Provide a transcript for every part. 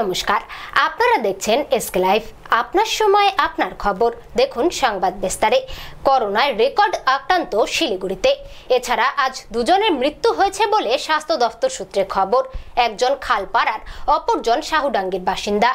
নমস্কার, আপনারা দেখছেন এসকে লাইভ। আপনার সময়, আপনার খবর। দেখুন সংবাদ বিস্তারে। করোনায় রেকর্ড আক্রান্ত শিলিগুড়িতে। এছাড়া আজ দুজনের মৃত্যু হয়েছে বলে স্বাস্থ্য দফতর সূত্রে খবর। একজন খালপাড়ার, অপরজন শাহুডাঙ্গির বাসিন্দা।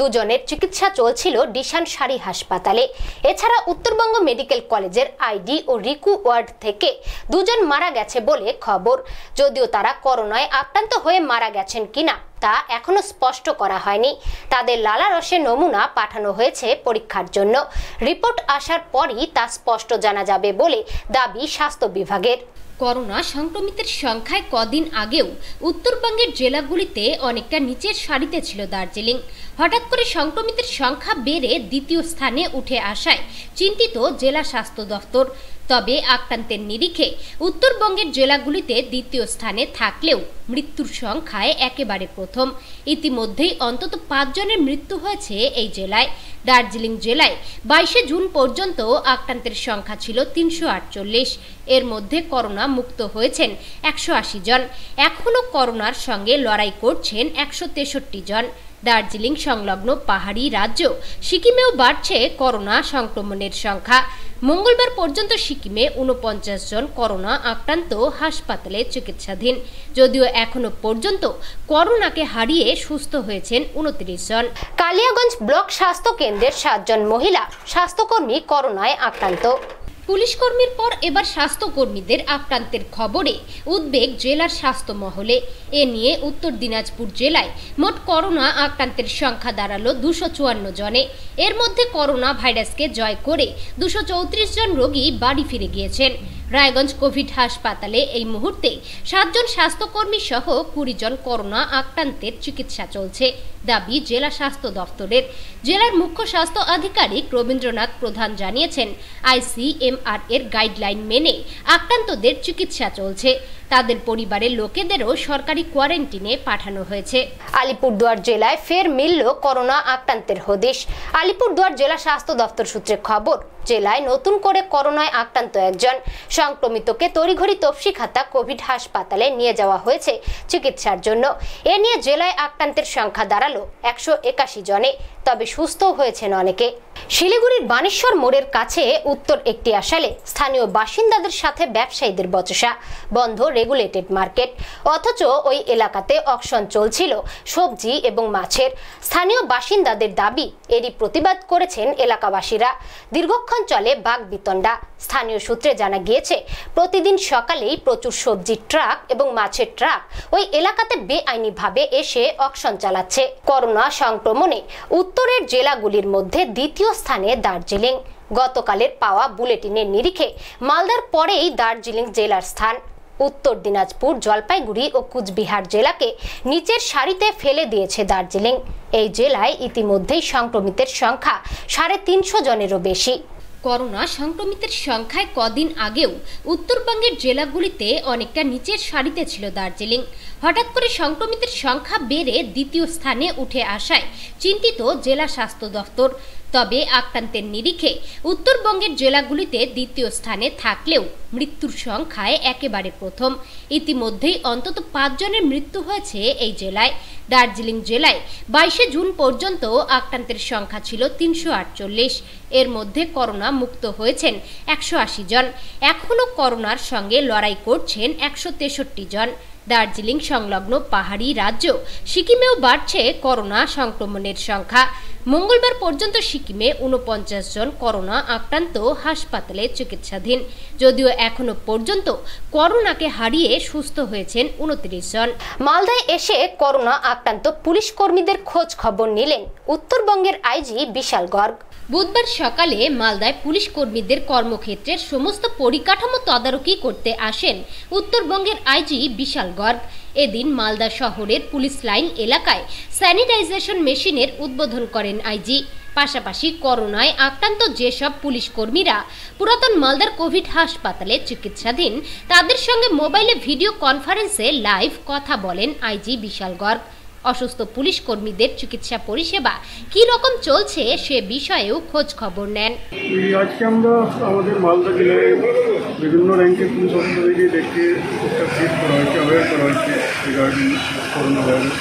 দুজনের চিকিৎসা চলছিল ডিশান সারি হাসপাতালে। এছাড়া উত্তরবঙ্গ মেডিকেল কলেজের আইডি ও রিকু ওয়ার্ড থেকে দুজন মারা গেছে বলে খবর। যদিও তারা করোনায় আক্রান্ত হয়ে মারা গেছেন কিনা তা এখনও স্পষ্ট করা হয়নি। তাদের লালা রসের নমুনা পাঠানো হয়েছে পরীক্ষার জন্য। রিপোর্ট আসার পরই তা স্পষ্ট জানা যাবে বলে দাবি স্বাস্থ্য বিভাগের। করোনা সংক্রমিতের সংখ্যায় কদিন আগেও উত্তরবঙ্গের জেলাগুলিতে অনেকটা নিচের সারিতে ছিল দার্জিলিং। হঠাৎ করে সংক্রমিতের সংখ্যা বেড়ে দ্বিতীয় স্থানে উঠে আসায় চিন্তিত জেলা স্বাস্থ্য দফতর। তবে আক্রান্তের নিরিখে উত্তরবঙ্গের জেলাগুলিতে দ্বিতীয় স্থানে থাকলেও মৃত্যুর সংখ্যায় একেবারে প্রথম। ইতিমধ্যেই অন্তত পাঁচজনের মৃত্যু হয়েছে এই জেলায়। দার্জিলিং জেলায় বাইশে জুন পর্যন্ত আক্রান্তের সংখ্যা ছিল তিনশো আটচল্লিশ। এর মধ্যে করোনা মুক্ত হয়েছেন একশো আশি জন। এখনও করোনার সঙ্গে লড়াই করছেন একশো তেষট্টি জন। দার্জিলিং সংলগ্ন পাহাড়ি রাজ্য, সিকিমেও বাড়ছে করোনা সংক্রমণের সংখ্যা। মঙ্গলবার পর্যন্ত সিকিমে উনপঞ্চাশ জন করোনা আক্রান্ত হাসপাতালে চিকিৎসাধীন। যদিও এখনও পর্যন্ত করোনাকে হারিয়ে সুস্থ হয়েছেন উনত্রিশ জন। কালিয়াগঞ্জ ব্লক স্বাস্থ্য কেন্দ্রের সাতজন মহিলা, স্বাস্থ্যকর্মী করোনায় আক্রান্ত। পুলিশ কর্মীর পর এবার স্বাস্থ্যকর্মীদের আক্রান্তের খবরে উদ্বেগ জেলার স্বাস্থ্য মহলে এ নিয়ে উত্তর দিনাজপুর জেলায় মোট করোনা আক্রান্তের সংখ্যা দাঁড়াল দুশো চুয়ান্ন জনে। এর মধ্যে করোনা ভাইরাসকে জয় করে দুশো জন রোগী বাড়ি ফিরে গিয়েছেন। রায়গঞ্জ কোভিড হাসপাতালে এই মুহূর্তে সাতজন স্বাস্থ্যকর্মী সহ কুড়ি জন করোনা আক্রান্তের চিকিৎসা চলছে, দাবি জেলা স্বাস্থ্য দফতরের জেলার মুখ্য স্বাস্থ্য আধিকারিক রবীন্দ্রনাথ প্রধান জানিয়েছেন, আইসিএমআর এর গাইডলাইন মেনে আক্রান্তদের চিকিৎসা চলছে। তাদের পরিবারের লোকেদেরও সরকারি কোয়ারেন্টিনে পাঠানো হয়েছে। আলিপুরদুয়ার জেলায় ফের মিলল করোনা আক্রান্তের হদিশ। আলিপুরদুয়ার জেলা স্বাস্থ্য দপ্তর সূত্রে খবর, জেলায় নতুন করে করোনায় আক্রান্ত একজন। সংক্রমিতকে তড়িঘড়ি তফসিখাতা কোভিড হাসপাতালে নিয়ে যাওয়া হয়েছে চিকিৎসার জন্য। এ নিয়ে জেলায় আক্রান্তের সংখ্যা দাঁড়াল একশো একাশি জনে, তবে সুস্থ হয়েছেন অনেকে। শিলিগুড়ির বানেশ্বর মোড়ের কাছে উত্তর একটি আসালে স্থানীয় বাসিন্দাদের সাথে ব্যবসায়ীদের বচসা। বন্ধ রেগুলেটেড মার্কেট অথচ ওই এলাকাতে অকশন চলছিল, সবজি এবং মাছের। স্থানীয় বাসিন্দাদের দাবি, এরই প্রতিবাদ করেছেন এলাকাবাসীরা। দীর্ঘক্ষণ চলে বাঘ বিতণ্ডা। স্থানীয় সূত্রে জানা গিয়েছে, প্রতিদিন সকালেই প্রচুর সবজির ট্রাক এবং মাছের ট্রাক ওই এলাকাতে বেআইনিভাবে এসে অকশন চালাচ্ছে। করোনা সংক্রমণে উত্তরের জেলাগুলির মধ্যে দ্বিতীয় স্থানে দার্জিলিং। গতকালের পাওয়া বুলেটিনের নিরিখে মালদার পরেই দার্জিলিং জেলার স্থান। উত্তর দিনাজপুর, জলপাইগুড়ি ও কুচবিহার জেলাকে নিচের সারিতে ফেলে দিয়েছে দার্জিলিং। এই জেলায় ইতিমধ্যেই সংক্রমিতের সংখ্যা সাড়ে তিনশো জনেরও বেশি। করোনা সংক্রমিতের সংখ্যায় কদিন আগেও উত্তরবঙ্গের জেলাগুলিতে অনেকটা নিচের সারিতে ছিল দার্জিলিং। হঠাৎ করে সংক্রমিতের সংখ্যা বেড়ে দ্বিতীয় স্থানে উঠে আসায় চিন্তিত জেলা স্বাস্থ্য দফতর। তবে আক্রান্তের নিরিখে উত্তরবঙ্গের জেলাগুলিতে দ্বিতীয় স্থানে থাকলেও মৃত্যুর সংখ্যায় একেবারে প্রথম। ইতিমধ্যেই অন্তত পাঁচজনের মৃত্যু হয়েছে এই জেলায়। দার্জিলিং জেলায় বাইশে জুন পর্যন্ত আক্রান্তের সংখ্যা ছিল তিনশো আটচল্লিশ। এর মধ্যে করোনা মুক্ত হয়েছেন একশো আশি জন। এখনও করোনার সঙ্গে লড়াই করছেন একশো তেষট্টি জন। দার্জিলিং সংলগ্ন পাহাড়ি রাজ্য সিকিমেও বাড়ছে করোনা সংক্রমণের সংখ্যা। মঙ্গলবার পর্যন্ত সিকিমে উনপঞ্চাশ জন করোনা আক্রান্ত হাসপাতালে চিকিৎসাধীন। যদিও এখনও পর্যন্ত করোনাকে হারিয়ে সুস্থ হয়েছেন উনত্রিশ জন। মালদায় এসে করোনা আক্রান্ত পুলিশ কর্মীদের খোঁজ খবর নিলেন উত্তরবঙ্গের আইজি বিশাল গর্গ। বুধবার সকালে মালদায় পুলিশ কর্মীদের কর্মক্ষেত্রের সমস্ত পরিকাঠামো তদারকি করতে আসেন উত্তরবঙ্গের আইজি বিশাল গর্গ। এদিন মালদা শহরের পুলিশ লাইন এলাকায় স্যানিটাইজেশন মেশিনের উদ্বোধন করেন আইজি। পাশাপাশি করোনায় আক্রান্ত যেসব পুলিশ কর্মীরা পুরাতন মালদার কোভিড হাসপাতালে চিকিৎসাধীন, তাদের সঙ্গে মোবাইলে ভিডিও কনফারেন্সে লাইভ কথা বলেন আইজি বিশাল গর্গ। অসুস্থ পুলিশ কর্মীদের চিকিৎসা পরিষেবা কি রকম চলছে সে বিষয়েও খোঁজ খবর নেন। আজকে আমরা আমাদের মালদা জেলায় বিভিন্ন র্যাঙ্কের পুলিশ একটা করা হয়েছে অ্যাওয়ার করা হয়েছে রিগার্ডিং করোনা ভাইরাস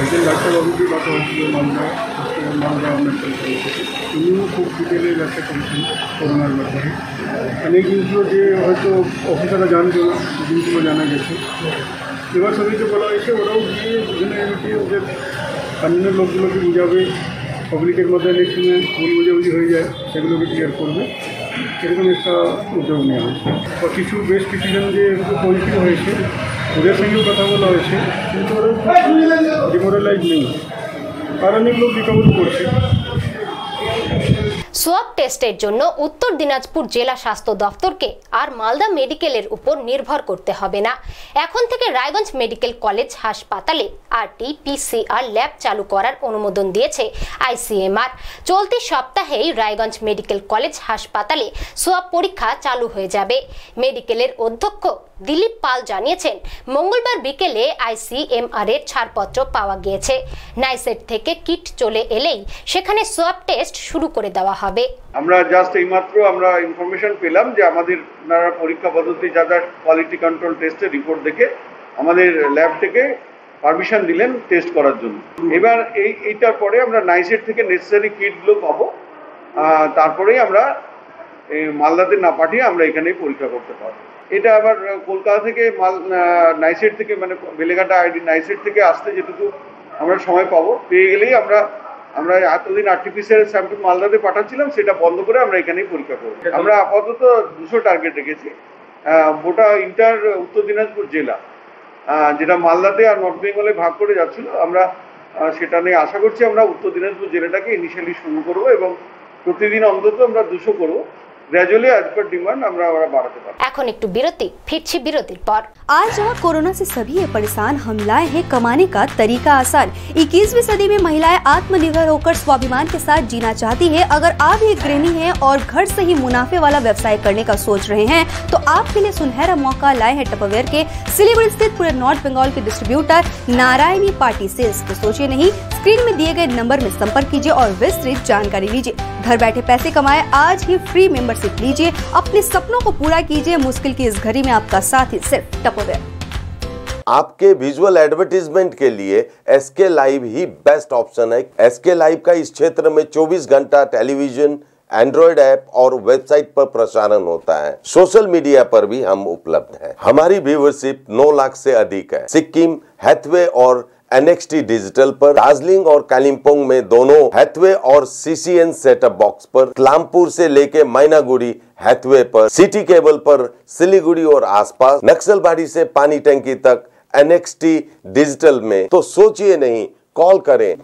একজন ডাক্তারবাবুকে কথা মালদা মালদা উনিও খুব ডিটেলে করেছেন করোনার ব্যাপারে। অনেক জিনিসগুলো যে হয়তো অফিসাররা জানতো জিনিসগুলো জানা গেছে। এবার সবাইকে বলা হয়েছে ওরাও গিয়ে ওখানে গিয়ে ওদের স্থানীয় লোকগুলোকে বুঝাবে পাবলিকের মধ্যে অনেক সময় ভুল বুঝাবুঝি হয়ে যায় সেগুলোকে ক্লিয়ার করবে এরকম একটা উদ্যোগ নেওয়া হয়েছে বা কিছু বেশ কিছুজন যে এরকম পরিচিত হয়েছে ওদের সঙ্গেও কথা বলা হয়েছে কিন্তু ওরা ডিমোরালাইজ নেই আর অনেক লোক রিকভারি করছে সোয়াব টেস্টের জন্য উত্তর দিনাজপুর জেলা স্বাস্থ্য দফতরকে আর মালদা মেডিকেলের উপর নির্ভর করতে হবে না। এখন থেকে রায়গঞ্জ মেডিকেল কলেজ হাসপাতালে আরটি পিসিআর ল্যাব চালু করার অনুমোদন দিয়েছে আইসিএমআর। চলতি সপ্তাহেই রায়গঞ্জ মেডিকেল কলেজ হাসপাতালে সোয়াব পরীক্ষা চালু হয়ে যাবে। মেডিকেলের অধ্যক্ষ দিলীপ পাল জানিয়েছেন, মঙ্গলবার বিকেলে আইসিএমআর এর ছাড়পত্র পাওয়া গিয়েছে। নাইসেট থেকে কিট চলে এলেই সেখানে সোয়াব টেস্ট শুরু করে দেওয়া হবে। আমরা জাস্ট এইমাত্র আমরা ইনফরমেশন পেলাম যে আমাদের ওনারা পরীক্ষা পদ্ধতি, যা যা কোয়ালিটি কন্ট্রোল টেস্টের রিপোর্ট দেখে আমাদের ল্যাব থেকে পারমিশন দিলেন টেস্ট করার জন্য। এবার এই, এইটার পরে আমরা নাইসেট থেকে নেসেসারি কিটগুলো পাবো। তারপরেই আমরা মালদাতে না পাঠিয়ে আমরা এখানেই পরীক্ষা করতে পারব। এটা আবার কলকাতা থেকে মাল নাইসেট থেকে মানে বেলেঘাটা আইডি নাইসেট থেকে আসতে যেটুকু আমরা সময় পাবো, পেয়ে গেলেই আমরা আমরা এতদিন আর্টিফিশিয়াল স্যাম্পল মালদাতে পাঠাচ্ছিলাম সেটা বন্ধ করে আমরা এখানেই পরীক্ষা করব। আমরা আপাতত দুশো টার্গেট রেখেছি। গোটা ইন্টার উত্তর দিনাজপুর জেলা যেটা মালদাতে আর নর্থ বেঙ্গলে ভাগ করে যাচ্ছিল আমরা সেটা নিয়ে আশা করছি আমরা উত্তর দিনাজপুর জেলাটাকে ইনিশিয়ালি শুরু করব এবং প্রতিদিন অন্তত আমরা দুশো করব। গ্র্যাজুয়ালি অ্যাজ পার ডিমান্ড আমরা আমরা বাড়াতে পারবো এখন একটু বিরতি ফিরছি বিরতির পর आज जहां कोरोना से सभी ये परेशान हम लाए हैं कमाने का तरीका आसान 21वीं सदी में महिलाएं आत्मनिर्भर होकर स्वाभिमान के साथ जीना चाहती है अगर आप एक गृहिणी हैं और घर से ही मुनाफे वाला व्यवसाय करने का सोच रहे हैं तो आपके लिए सुनहरा मौका लाए हैं टपवेयर के सिलीगुड़ी स्थित पूरे नॉर्थ बंगाल के डिस्ट्रीब्यूटर नारायणी पार्टी सेल्स तो सोचिए नहीं स्क्रीन में दिए गए नंबर में संपर्क कीजिए और विस्तृत जानकारी लीजिए घर बैठे पैसे कमाए आज ही फ्री मेंबरशिप लीजिए, अपने सपनों को पूरा कीजिए, मुश्किल की इस घड़ी में आपका साथ ही सिर्फ़ टपवेयर आपके विजुअल एडवर्टीजमेंट के लिए एसके लाइव ही बेस्ट ऑप्शन है। एसके लाइव का इस क्षेत्र में 24 घंटा टेलीविज़न एंड्रॉयड ऐप और वेबसाइट पर प्रसारण होता है। सोशल मीडिया पर भी हम उपलब्ध हैं। हमारी व्यूवरशिप 9 लाख से अधिक है। सिक्किम हैथवे और एनएक्सटी डिजिटल पर दार्जिलिंग और कालिम्पोंग में दोनों हैथवे और सीसीएन सेटअप बॉक्स पर क्लामपुर से लेके मैनागुड़ी हैथवे पर सिटी केबल पर सिलीगुड़ी और आसपास नक्सलबाड़ी से पानी टैंकी तक एनएक्सटी डिजिटल में। तो सोचिए नहीं कॉल करें।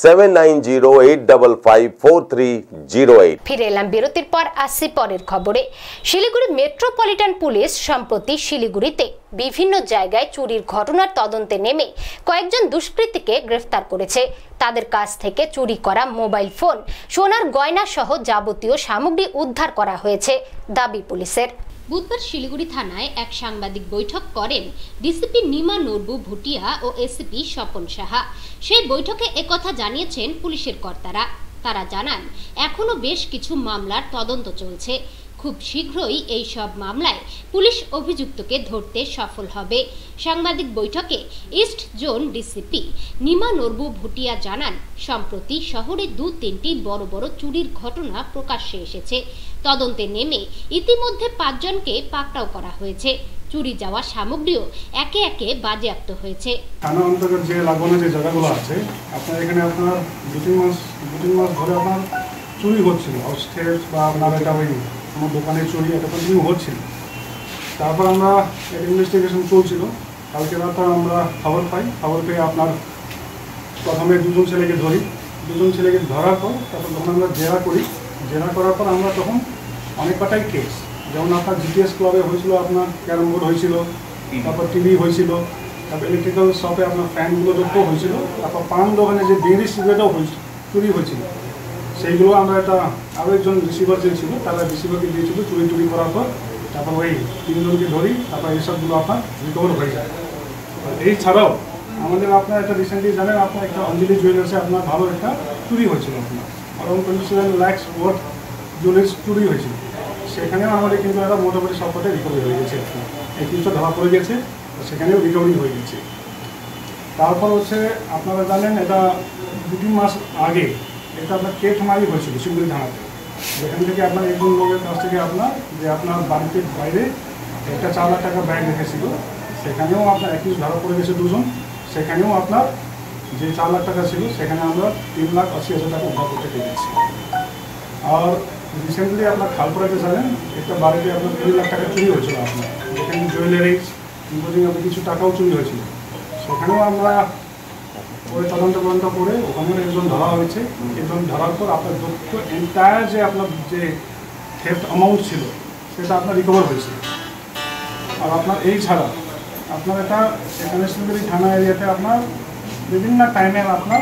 Seven nine zero eight double five four three zero eight ফিরে এলাম বিরতির পর, আসছি পরের খবরে। শিলিগুড়ি মেট্রোপলিটন পুলিশ সম্প্রতি শিলিগুড়িতে বিভিন্ন জায়গায় চুরির ঘটনার তদন্তে নেমে কয়েকজন দুষ্কৃতীকে গ্রেফতার করেছে। তাদের কাছ থেকে চুরি করা মোবাইল ফোন, সোনার গয়না সহ যাবতীয় সামগ্রী উদ্ধার করা হয়েছে, দাবি পুলিশের। বুধবার শিলিগুড়ি থানায় এক সাংবাদিক বৈঠক করেন ডিসিপি নিমা নরবু, ভুটিয়া ও এসিপি স্বপন সাহা। সেই বৈঠকে একথা জানিয়েছেন পুলিশের কর্তারা। তারা জানান এখনও বেশ কিছু মামলার তদন্ত চলছে। খুব শীঘ্রই এই সব মামলায় পুলিশ অভিযুক্তকে ধরতে সফল হবে। সাংবাদিক বৈঠকে east zone DCP Nima Norbu, Bhutia জানান, সম্প্রতি শহরে দু তিনটি বড় বড় চুরির ঘটনা প্রকাশ্যে এসেছে। তদন্তে নেমে ইতিমধ্যে পাঁচজনকে পাকড়াও করা হয়েছে। চুরি যাওয়া সামগ্রীও একে একে বাজেয়াপ্ত হয়েছে। থানা অন্তর্গত যে লাগানো যে জায়গাগুলো আছে, আপনার এখানে আপনার দু তিন মাস দু তিন মাস ধরে আপনার চুরি হচ্ছিল অস্টেট বা আপনার এটা ওই আমার দোকানে চুরি এটা কন্টিনিউ হচ্ছিল। তারপর আমরা ইনভেস্টিগেশন চলছিল, কালকে রাতে আমরা খবর পাই, খবর পেয়ে আপনার প্রথমে দুজন ছেলেকে ধরি। দুজন ছেলেকে ধরার পর তারপর যখন আমরা জেরা করি জেরা করার পর আমরা তখন অনেক কটাই কেস যেমন আপনার জিটিএস ক্লাবে হয়েছিল আপনার ক্যারম বোর্ড হয়েছিল তারপর টিভি হয়েছিল তারপর ইলেকট্রিক্যাল শপে আপনার ফ্যানগুলো যত হয়েছিল তারপর পান দোকানে যে বিড়ি সিগারেটও হয়েছিল চুরি হয়েছিল। সেইগুলো আমরা একটা আরও একজন রিসিভার যে ছিল তারা রিসিভারকে দিয়েছিল চুরি টুরি করার পর তারপর ওই তিনজনকে ধরি তারপর এইসবগুলো আপনার রিকভার হয়ে যায়। আর এই ছাড়াও আমাদের আপনার একটা রিসেন্টলি জানেন আপনার একটা অঞ্জলি জুয়েলার্সে আপনার ভালো একটা চুরি হয়েছিল আপনার। Around twenty seven lakhs worth jewellers চুরি হয়েছিল সেখানেও আমাদের কিন্তু একটা মোটামুটি সবকটাই রিকভারি হয়ে গেছে। এই জিনিসটা ধরা পড়ে গেছে সেখানেও রিকভারি হয়ে গেছে। তারপর হচ্ছে আপনারা জানেন, এটা দু তিন মাস আগে এটা আপনার কেট মারি হয়েছিল শিবগুড়ি থানাতে। যেখান থেকে আপনার একজন লোকের কাছ থেকে আপনার, যে আপনার বাড়িতে বাইরে একটা চার লাখ টাকা ব্যাগ রেখেছিল, সেখানেও আপনার অ্যাকিউজ ধরা পড়ে গেছে দুজন। সেখানেও আপনার যে চার লাখ টাকা ছিল, সেখানে আমরা তিন লাখ আশি হাজার টাকা উদ্ধার করতে পেরেছি। আর রিসেন্টলি আপনার খালপুরাতে জানেন একটা বাড়িতে আপনার তিন লাখ টাকা চুরি হয়েছিল আপনার। যেখানে জুয়েলারিজ ইনক্লুডিং আপনার কিছু টাকাও চুরি হয়েছিল। সেখানেও আমরা ওই তদন্ত তদন্ত করে ওখানেও একজন ধরা হয়েছে। একজন ধরার পর আপনার দক্ষ এন্টায়ার যে আপনার যে থেফট অ্যামাউন্ট ছিল, সেটা আপনার রিকভার হয়েছে। আর আপনার এই ছাড়া আপনার এটা থানা এরিয়াতে আপনার বিভিন্ন টাইমে আপনার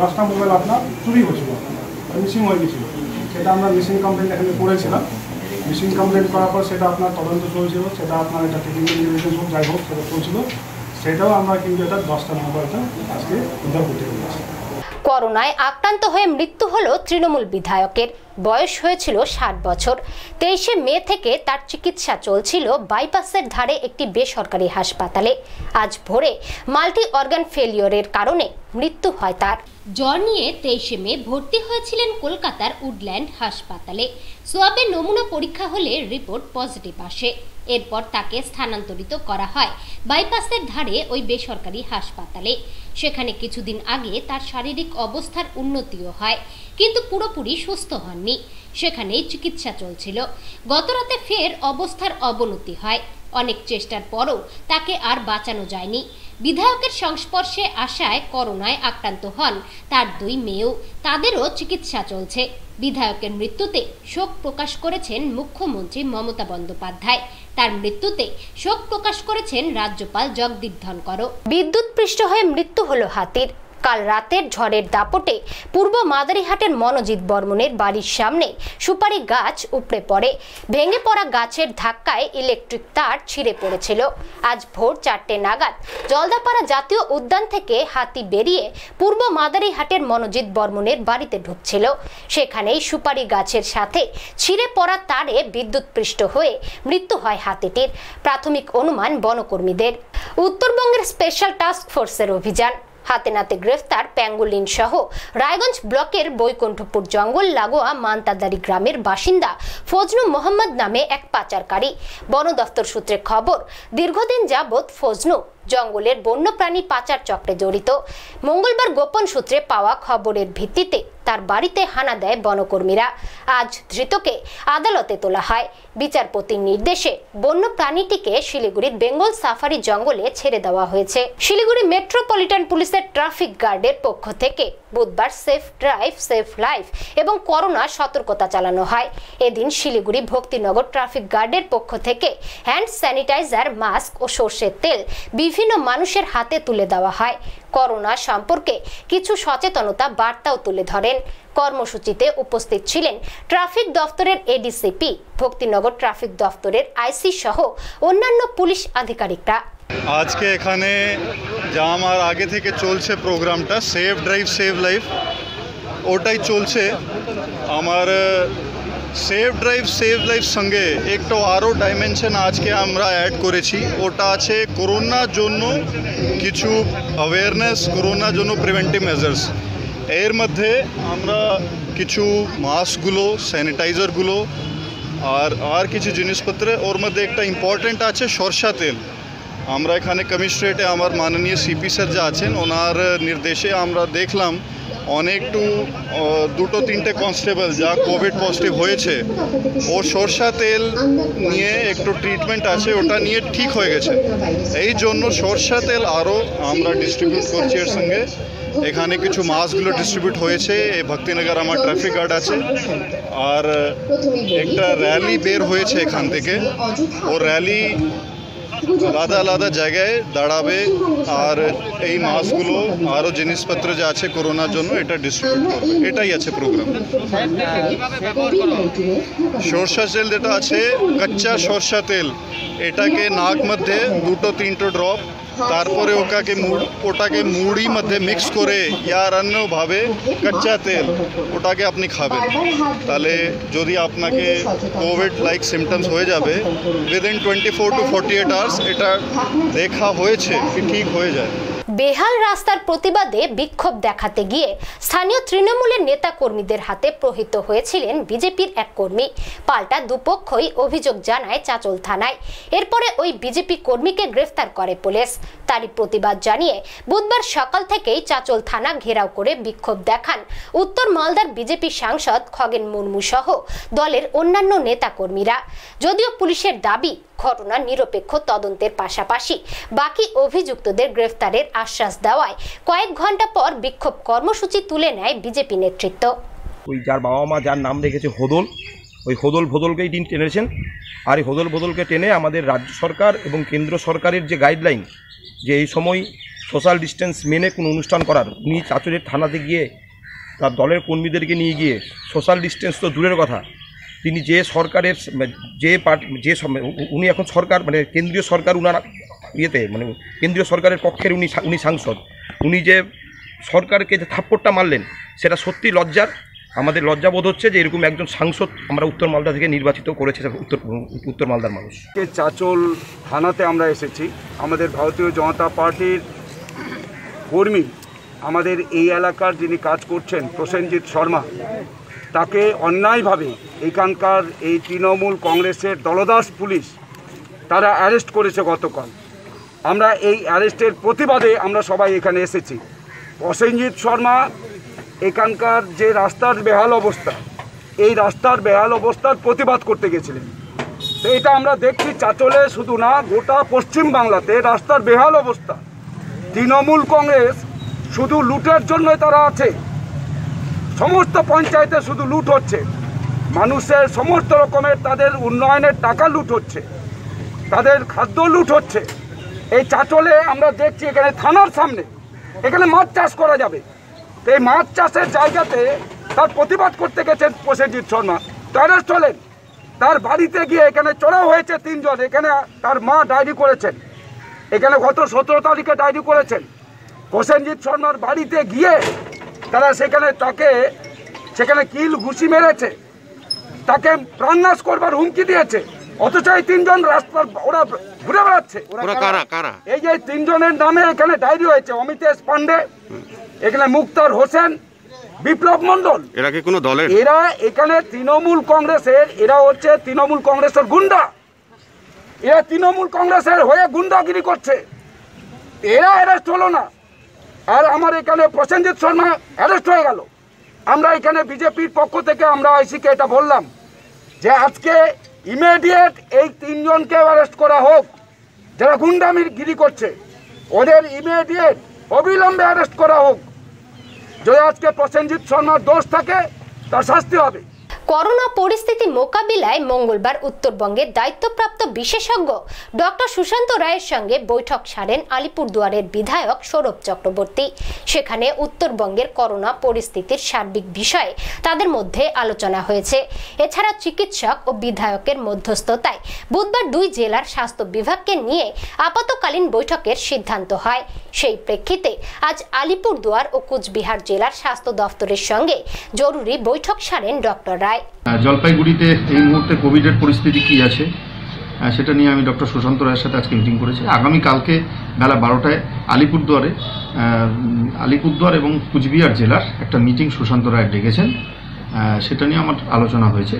দশটা মোবাইল আপনার চুরি হয়েছিল মিসিং হয়ে গেছিল। সেটা আমরা মিসিং কমপ্লেন এখানে করেছিলাম মিসিং কমপ্লেন করার পর সেটা আপনার তদন্ত চলছিল, সেটা আপনার এটা টেকনিক্যাল ইনভেস্টিগেশন হোক, যাই হোক, সেটা চলছিল। সেটাও আমরা কিন্তু এটা দশটা মোবাইলটা আজকে উদ্ধার করতে করোনায় আক্রান্ত হয়ে মৃত্যু হলো তৃণমূল বিধায়কের। বয়স হয়েছিল ষাট বছর। তেইশে মে থেকে তার চিকিৎসা চলছিল বাইপাসের ধারে একটি বেসরকারি হাসপাতালে। আজ ভোরে মাল্টি অর্গান ফেলিওরের কারণে মৃত্যু হয় তার। জ্বর নিয়ে তেইশে মে ভর্তি হয়েছিলেন কলকাতার উডল্যান্ড হাসপাতালে। সোয়াবের নমুনা পরীক্ষা হলে রিপোর্ট পজিটিভ আসে। এরপর তাকে স্থানান্তরিত করা হয় বাইপাসের ধারে ওই বেসরকারি হাসপাতালে। সেখানে কিছুদিন আগে তার শারীরিক অবস্থার উন্নতিও হয়, কিন্তু পুরোপুরি সুস্থ হননি সেখানেই চিকিৎসা চলছিল। গতরাতে ফের অবস্থার অবনতি হয়। অনেক চেষ্টার পরও তাকে আর বাঁচানো যায়নি। বিধায়কের সংস্পর্শে আসায় করোনায় আক্রান্ত হন তার দুই মেয়েও। তাদেরও চিকিৎসা চলছে। বিধায়কের মৃত্যুতে শোক প্রকাশ করেছেন মুখ্যমন্ত্রী মমতা বন্দ্যোপাধ্যায়। তার মৃত্যুতে শোক প্রকাশ করেছেন রাজ্যপাল জগদীপ ধনকরও বিদ্যুৎ পৃষ্ঠ হয়ে মৃত্যু হলো হাতির। কাল রাতের ঝড়ের দাপটে পূর্ব মাদারিহাটের মনোজিৎ বর্মনের বাড়ির সামনে সুপারি গাছ উপড়ে পড়ে। ভেঙে পড়া গাছের ধাক্কায় ইলেকট্রিক তার ছিঁড়ে পড়েছিল। আজ ভোর চারটে নাগাদ জলদাপাড়া জাতীয় উদ্যান থেকে হাতি বেরিয়ে পূর্ব মাদারিহাটের মনোজিৎ বর্মনের বাড়িতে ঢুকছিল। সেখানেই সুপারি গাছের সাথে ছিঁড়ে পড়া তারে বিদ্যুৎ পৃষ্ঠ হয়ে মৃত্যু হয় হাতিটির। প্রাথমিক অনুমান বনকর্মীদের। উত্তরবঙ্গের স্পেশাল টাস্ক ফোর্সের অভিযান। হাতে নাতে গ্রেফতার প্যাঙ্গুলিন সহ রায়গঞ্জ ব্লকের বৈকুণ্ঠপুর জঙ্গল লাগোয়া মান্তাদারি গ্রামের বাসিন্দা ফজনু মোহাম্মদ নামে এক পাচারকারী। বন দফতর সূত্রে খবর, দীর্ঘদিন যাবৎ ফজনু জঙ্গলের বন্যপ্রাণী পাচার চক্রে জড়িত। মঙ্গলবার গোপন সূত্রে পাওয়া খবরের ভিত্তিতে তার বাড়িতে হানা দেয় বনকর্মীরা। আজ ধৃতকে আদালতে তোলা হয়। বিচারপতির নির্দেশে বন্য প্রাণীটিকে শিলিগুড়ির বেঙ্গল সাফারি জঙ্গলে ছেড়ে দেওয়া হয়েছে। শিলিগুড়ি মেট্রোপলিটন পুলিশের ট্রাফিক গার্ডের পক্ষ থেকে বুধবার সেফ ড্রাইভ, সেফ লাইফ এবং করোনা সতর্কতা চালানো হয়। এদিন শিলিগুড়ি ভক্তিনগর ট্রাফিক গার্ডের পক্ষ থেকে হ্যান্ড স্যানিটাইজার, মাস্ক ও সর্ষের তেল বিভিন্ন মানুষের হাতে তুলে দেওয়া হয়। করোনা সম্পর্কে কিছু সচেতনতা বার্তাও তুলে ধরেন। কর্মসূচিতে উপস্থিত ছিলেন ট্রাফিক দফতরের এডিসিপি ভক্তিনগর ট্রাফিক দফতরের আইসি সহ অন্যান্য পুলিশ আধিকারিকরা। আজকে এখানে যা আমার আগে থেকে চলছে প্রোগ্রামটা সেভ ড্রাইভ সেভ লাইফ ওটাই চলছে। আমার সেভ ড্রাইভ, সেভ লাইফ সঙ্গে একটু আরও ডাইমেনশন আজকে আমরা অ্যাড করেছি। ওটা আছে করোনার জন্য কিছু অ্যাওয়ারনেস করোনার জন্য প্রিভেন্টিভ মেজার্স এর মধ্যে আমরা কিছু মাস্কগুলো স্যানিটাইজারগুলো আর আর কিছু জিনিসপত্র ওর মধ্যে একটা ইম্পর্টেন্ট আছে সরষা তেল। আমরা এখানে কমিশনারেটে আমার মাননীয় সিপি স্যার যা আছেন, ওনার নির্দেশে আমরা দেখলাম অনেকটু দুটো, তিনটে কনস্টেবল যা কোভিড পজিটিভ হয়েছে, ও সরষা তেল নিয়ে একটু ট্রিটমেন্ট আছে, ওটা নিয়ে ঠিক হয়ে গেছে। এই জন্য সরষা তেল আরও আমরা ডিস্ট্রিবিউট করছি এর সঙ্গে। এখানে কিছু মাস্কগুলো ডিস্ট্রিবিউট হয়েছে ভক্তিনগর আমার ট্রাফিক গার্ড আছে। আর একটা র্যালি বের হয়েছে এখান থেকে। ও র্যালি আলাদা আলাদা জায়গায় দাঁড়াবে আর এই মাস্কগুলো আরও জিনিসপত্র যা আছে করোনার জন্য এটা ডিস্ট্রিবিউট করবে। এটাই আছে প্রোগ্রাম সরষা তেল যেটা আছে কাচ্চা সরষা তেল। এটাকে নাক মধ্যে দুটো তিনটো ড্রপ তারপরে ওটাকে ওটাকে মুড়ি মধ্যে মিক্স করে ইয়ার অন্যভাবে কাঁচা তেল, ওটাকে আপনি খাবেন। তাহলে যদি আপনাকে কোভিড লাইক সিমটমস হয়ে যাবে within twenty four to forty eight hours এটা দেখা হয়েছে, কি ঠিক হয়ে যায়। বেহাল রাস্তার প্রতিবাদে বিক্ষোভ দেখাতে গিয়ে স্থানীয় তৃণমূলের নেতা কর্মীদের হাতে প্রহিত হয়েছিলেন বিজেপির এক কর্মী। পাল্টা দুপক্ষই অভিযোগ জানায় চাচল থানায়। এরপরে ওই বিজেপি কর্মীকে গ্রেফতার করে পুলিশ। তারই প্রতিবাদ জানিয়ে বুধবার সকাল থেকেই চাচল থানা ঘেরাও করে বিক্ষোভ দেখান। উত্তর মালদার বিজেপি সাংসদ খগেন মুর্মু সহ দলের অন্যান্য নেতা কর্মীরা যদিও পুলিশের দাবি ঘটনার নিরপেক্ষ তদন্তের পাশাপাশি বাকি অভিযুক্তদের গ্রেফতারের আশ্বাস দেওয়ায় কয়েক ঘণ্টা পর বিক্ষোভ কর্মসূচি তুলে নেয় বিজেপি নেতৃত্ব। ওই যার বাবা মা, যার নাম রেখেছে হোদল, ওই হোদল ভোদলকেই দিন টেনেছেন। আর এই হোদল ভোদলকে টেনে আমাদের রাজ্য সরকার এবং কেন্দ্র সরকারের যে গাইডলাইন যে এই সময় সোশ্যাল ডিস্টেন্স মেনে কোনো অনুষ্ঠান করার, উনি চাচুরের থানাতে গিয়ে তার দলের কর্মীদেরকে নিয়ে গিয়ে সোশ্যাল ডিস্টেন্স তো দূরের কথা, তিনি যে সরকারের, যে পার্টি যে উনি এখন সরকার মানে কেন্দ্রীয় সরকার উনার ইয়েতে মানে কেন্দ্রীয় সরকারের পক্ষের উনি উনি সাংসদ। উনি যে সরকারকে যে থাপ্পড়টা মারলেন, সেটা সত্যি লজ্জার। আমাদের লজ্জাবোধ হচ্ছে যে এরকম একজন সাংসদ আমরা উত্তর মালদা থেকে নির্বাচিত করেছে উত্তর উত্তর মালদার মানুষ। চাচল থানাতে আমরা এসেছি। আমাদের ভারতীয় জনতা পার্টির কর্মী, আমাদের এই এলাকার যিনি কাজ করছেন, প্রসেনজিৎ শর্মা, তাকে অন্যায়ভাবে এখানকার এই তৃণমূল কংগ্রেসের দলদাস পুলিশ, তারা অ্যারেস্ট করেছে গতকাল। আমরা এই অ্যারেস্টের প্রতিবাদে আমরা সবাই এখানে এসেছি। প্রসেনজিৎ শর্মা, এখানকার যে রাস্তার বেহাল অবস্থা, এই রাস্তার বেহাল অবস্থার প্রতিবাদ করতে গেছিলেন। তো এটা আমরা দেখছি, চাচলে শুধু না, গোটা পশ্চিম বাংলাতে রাস্তার বেহাল অবস্থা। তৃণমূল কংগ্রেস শুধু লুটের জন্য তারা আছে। সমস্ত পঞ্চায়েতে শুধু লুট হচ্ছে। মানুষের সমস্ত রকমের তাদের উন্নয়নের টাকা লুট হচ্ছে। তাদের খাদ্য লুট হচ্ছে। এই চাচলে আমরা দেখছি এখানে থানার সামনে। এখানে মাছ চাষ করা যাবে। তো এই মাছ চাষের জায়গাতে তার প্রতিবাদ করতে গেছেন প্রসেনজিৎ শর্মা। অ্যারেস্ট হলেন তার বাড়িতে গিয়ে এখানে চড়াও হয়েছে তিনজন। এখানে তার মা ডায়েরি করেছেন। এখানে গত সতেরো তারিখে ডায়েরি করেছেন। প্রসেনজিৎ শর্মার বাড়িতে গিয়ে তারা সেখানে তাকে, সেখানে কিল ঘুষি মেরেছে। তাকে প্রাণনাশ করবার হুমকি দিয়েছে। অথচ এই তিনজন রাস্তার ওরা ঘুরে বেড়াচ্ছে। ওরা কারা? কারা? এই যে তিনজনের নামে এখানে ডায়েরি হয়েছে অমিতেশ পান্ডে এখানে মুক্তার হোসেন বিপ্লব মণ্ডল। এরা কি কোনো দলের? এরা এখানে তৃণমূল কংগ্রেসের এরা হচ্ছে তৃণমূল কংগ্রেসের গুন্ডা। এরা তৃণমূল কংগ্রেসের হয়ে গুন্ডাগিরি করছে। এরা অ্যারেস্ট হলো না। আর আমার এখানে প্রসেনজিৎ শর্মা অ্যারেস্ট হয়ে গেল। আমরা এখানে বিজেপির পক্ষ থেকে আমরা আইসিকে এটা বললাম যে আজকে ইমিডিয়েট এই তিনজনকে অ্যারেস্ট করা হোক। যারা গুন্ডামির গিরি করছে, ওদের ইমিডিয়েট অবিলম্বে অ্যারেস্ট করা হোক। যদি আজকে প্রসেনজিৎ শর্মার দোষ থাকে, তার শাস্তি হবে। করোনা পরিস্থিতি মোকাবিলায় মঙ্গলবার উত্তরবঙ্গের দায়িত্বপ্রাপ্ত বিশেষজ্ঞ ডক্টর সুশান্ত রায়ের সঙ্গে বৈঠক সারেন আলিপুরদুয়ারের বিধায়ক সৌরভ চক্রবর্তী। সেখানে উত্তরবঙ্গের করোনা পরিস্থিতির সার্বিক বিষয়ে তাদের মধ্যে আলোচনা হয়েছে। এছাড়া চিকিৎসক ও বিধায়কের মধ্যস্থতায় বুধবার দুই জেলার স্বাস্থ্য বিভাগকে নিয়ে আপাতকালীন বৈঠকের সিদ্ধান্ত হয়। সেই প্রেক্ষিতে আজ আলিপুরদুয়ার ও কুচবিহার জেলার স্বাস্থ্য দফতরের সঙ্গে জরুরি বৈঠক সারেন ডক্টর রায়। জলপাইগুড়িতে এই মুহূর্তে কোভিডের পরিস্থিতি কি আছে? সেটা নিয়ে আমি ডক্টর সুশান্ত রায়ের সাথে আজকে মিটিং করেছি। আগামীকালকে বেলা বারোটায় আলিপুরদুয়ারে আলিপুরদুয়ার এবং কুচবিহার জেলার একটা মিটিং সুশান্ত রায় ডেকেছেন। সেটা নিয়ে আমার আলোচনা হয়েছে।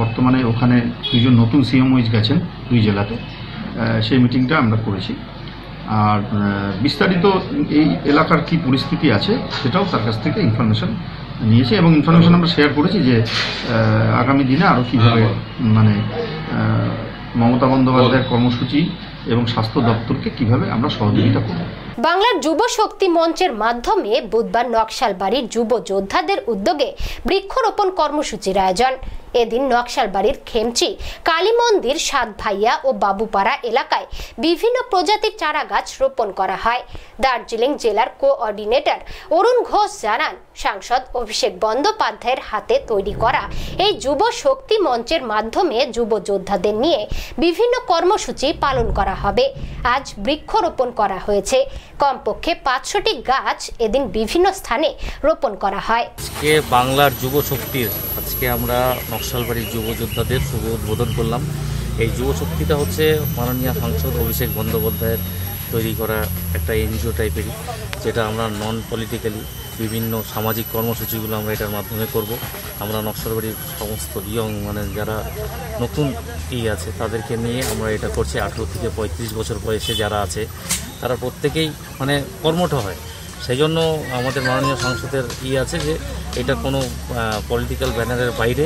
বর্তমানে ওখানে দুজন নতুন সিএমওইজ গেছেন দুই জেলাতে। সেই মিটিংটা আমরা করেছি। আর বিস্তারিত এই এলাকার কি পরিস্থিতি আছে সেটাও তার কাছ থেকে ইনফরমেশন নিয়েছি এবং ইনফরমেশন আমরা শেয়ার করেছি যে আগামী দিনে আরও কীভাবে মানে মমতা বন্দ্যোপাধ্যায়ের কর্মসূচি এবং স্বাস্থ্য দপ্তরকে কীভাবে আমরা সহযোগিতা করব। বাংলার যুব শক্তি মঞ্চের মাধ্যমে বুধবার নকশালবাড়ির যুব যোদ্ধাদের উদ্যোগে বৃক্ষরোপণ কর্মসূচির আয়োজন। এদিন নকশালবাড়ির খেমচি, কালী মন্দির সাত ভাইয়া ও বাবুপাড়া এলাকায় বিভিন্ন প্রজাতির চারা গাছ রোপণ করা হয়। দার্জিলিং জেলার কোঅর্ডিনেটর অরুণ ঘোষ জানান, সাংসদ অভিষেক বন্দ্যোপাধ্যায়ের হাতে তৈরি করা এই যুব শক্তি মঞ্চের মাধ্যমে যুব যোদ্ধাদের নিয়ে বিভিন্ন কর্মসূচি পালন করা হবে। আজ বৃক্ষরোপণ করা হয়েছে। কমপক্ষে পাঁচশোটি গাছ এদিন বিভিন্ন স্থানে রোপণ করা হয়। আজকে বাংলার যুব শক্তির আজকে আমরা নকশালবাড়ির যুব যোদ্ধাদের শুভ উদ্বোধন করলাম। এই যুব শক্তিটা হচ্ছে মাননীয় সাংসদ অভিষেক বন্দ্যোপাধ্যায়ের তৈরি করা একটা এনজিও টাইপেরই, যেটা আমরা নন পলিটিক্যালি বিভিন্ন সামাজিক কর্মসূচিগুলো আমরা এটার মাধ্যমে করব। আমরা নকশালবাড়ির সমস্ত ইয়ং মানে যারা নতুন ই আছে, তাদেরকে নিয়ে আমরা এটা করছি। আঠেরো থেকে পঁয়ত্রিশ বছর বয়সে যারা আছে তারা প্রত্যেকেই মানে কর্মঠ হয়। সেই জন্য আমাদের মাননীয় সংসদের ই আছে যে, এটা কোনো পলিটিক্যাল ব্যানারের বাইরে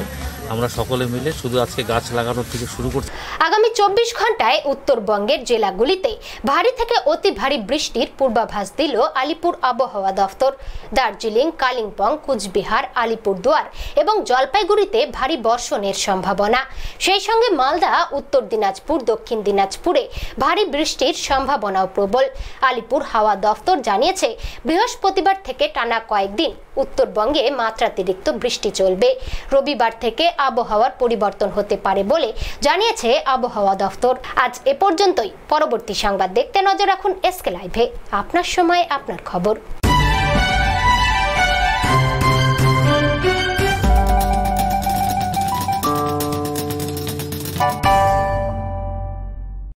আমরা সকলে মিলে শুধু আজকে গাছ লাগানোর থেকে শুরু করছি। আগামী চব্বিশ ঘন্টায় উত্তরবঙ্গের জেলাগুলিতে ভারী থেকে অতি ভারী বৃষ্টির পূর্বাভাস দিল আলিপুর আবহাওয়া দফতর। দার্জিলিং, কালিম্পং, কুচবিহার, আলিপুরদুয়ার এবং জলপাইগুড়িতে ভারী বর্ষণের সম্ভাবনা। সেই সঙ্গে মালদা, উত্তর দিনাজপুর, দক্ষিণ দিনাজপুরে ভারী বৃষ্টির সম্ভাবনাও প্রবল। আলিপুর হাওয়া দফতর জানিয়েছে, বৃহস্পতিবার থেকে টানা কয়েকদিন উত্তরবঙ্গে মাত্রাতিরিক্ত বৃষ্টি চলবে। রবিবার থেকে আবহাওয়ার পরিবর্তন হতে পারে বলে জানিয়েছে আবহাওয়া দফতর। আজ এ পর্যন্তই। পরবর্তী সংবাদ দেখতে নজর রাখুন এসকে লাইভে। আপনার সময়, আপনার খবর।